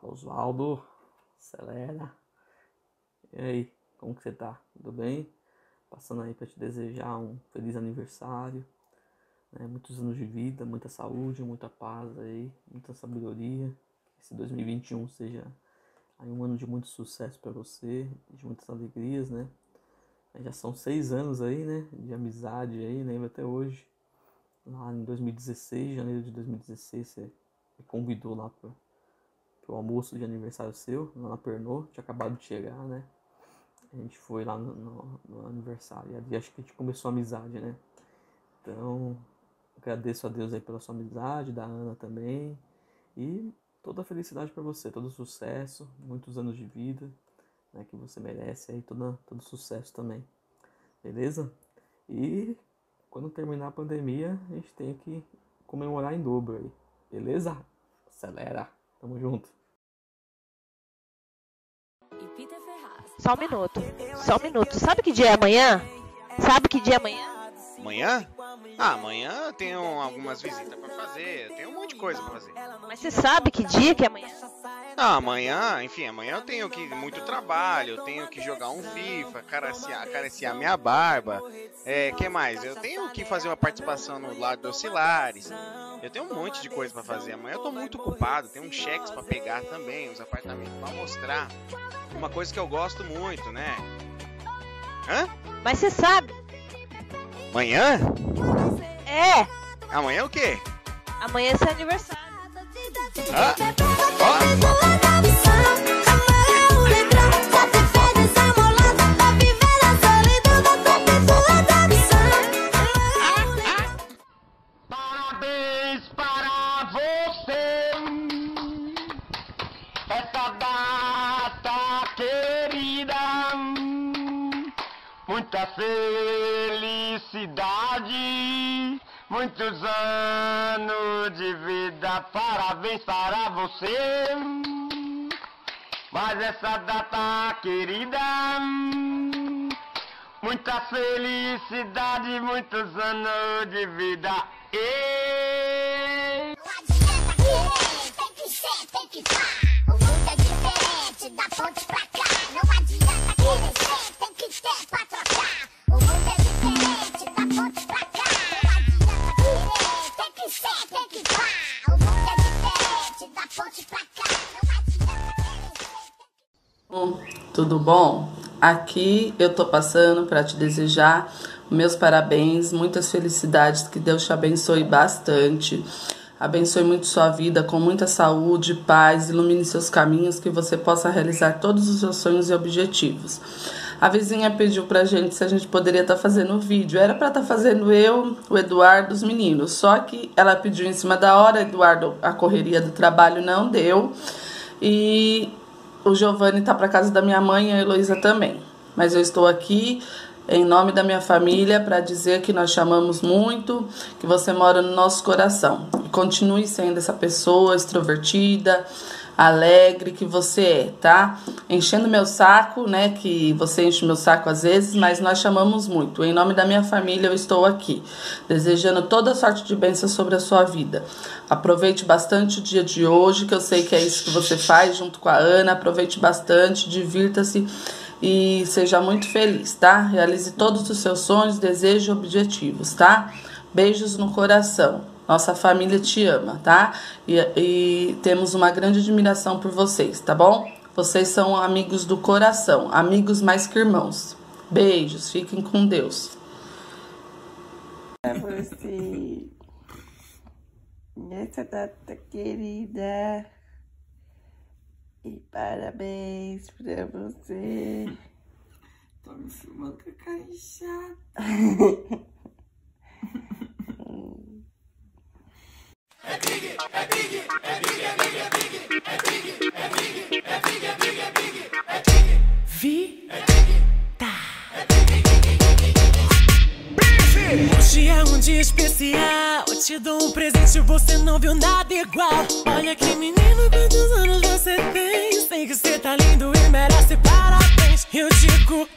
Fala, Oswaldo. Acelera. E aí, como que você tá? Tudo bem? Passando aí para te desejar um feliz aniversário. Né? Muitos anos de vida, muita saúde, muita paz aí, muita sabedoria. Que esse 2021 seja aí um ano de muito sucesso para você, de muitas alegrias, né? Já são seis anos aí, né? De amizade aí, lembro até hoje. Lá em 2016, janeiro de 2016, você me convidou lá para o almoço de aniversário seu, lá na Pernod, tinha acabado de chegar, né? A gente foi lá no, no, no aniversário e ali acho que a gente começou a amizade, né? Então, agradeço a Deus aí pela sua amizade, da Ana também. E toda a felicidade para você, todo sucesso, muitos anos de vida, né, que você merece aí, todo, todo sucesso também. Beleza? E quando terminar a pandemia, a gente tem que comemorar em dobro aí. Beleza? Acelera. Tamo junto. Só um minuto. Só um minuto. Sabe que dia é amanhã? Sabe que dia é amanhã? Amanhã? Ah, amanhã eu tenho algumas visitas para fazer, eu tenho um monte de coisa para fazer. Mas você sabe que dia que é amanhã? Ah, amanhã, enfim, amanhã eu tenho que muito trabalho, eu tenho que jogar um FIFA, acariciar, acariciar minha barba. É, que mais? Eu tenho que fazer uma participação no lado dos Oscilares. Eu tenho um monte de coisa para fazer. Amanhã eu tô muito ocupado, tenho uns cheques para pegar também, uns apartamentos para mostrar. Uma coisa que eu gosto muito, né? Hã? Mas você sabe? Amanhã? É. Amanhã é o quê? Amanhã é seu aniversário. Ah, ó. Essa data querida. Muita felicidade. Muitos anos de vida. Parabéns para você. Mas essa data querida. Muita felicidade, muitos anos de vida. Bom, Tudo bom? Aqui eu tô passando para te desejar meus parabéns, muitas felicidades, que Deus te abençoe bastante. Abençoe muito sua vida com muita saúde, paz, ilumine seus caminhos, que você possa realizar todos os seus sonhos e objetivos. A vizinha pediu pra gente se a gente poderia estar fazendo o vídeo. Era pra estar fazendo eu, o Eduardo, os meninos. Só que ela pediu em cima da hora, Eduardo, a correria do trabalho não deu. E o Giovanni tá para casa da minha mãe e a Heloísa também. Mas eu estou aqui em nome da minha família para dizer que nós chamamos muito, que você mora no nosso coração. Continue sendo essa pessoa extrovertida, alegre que você é, tá? Enchendo meu saco, né? Que você enche meu saco às vezes, mas nós chamamos muito. Em nome da minha família, eu estou aqui, desejando toda sorte de bênçãos sobre a sua vida. Aproveite bastante o dia de hoje, que eu sei que é isso que você faz junto com a Ana. Aproveite bastante, divirta-se e seja muito feliz, tá? Realize todos os seus sonhos, desejos e objetivos, tá? Beijos no coração. Nossa família te ama, tá? E, e temos uma grande admiração por vocês, tá bom? Vocês são amigos do coração, amigos mais que irmãos. Beijos, fiquem com Deus. Você nessa data querida. E parabéns pra você. Tô me filmando com a cara. Hoje é um dia especial. Eu te dou um presente, você não viu nada igual. Olha que menino, quantos anos você tem? Sei que você tá lindo e merece parabéns. Eu digo,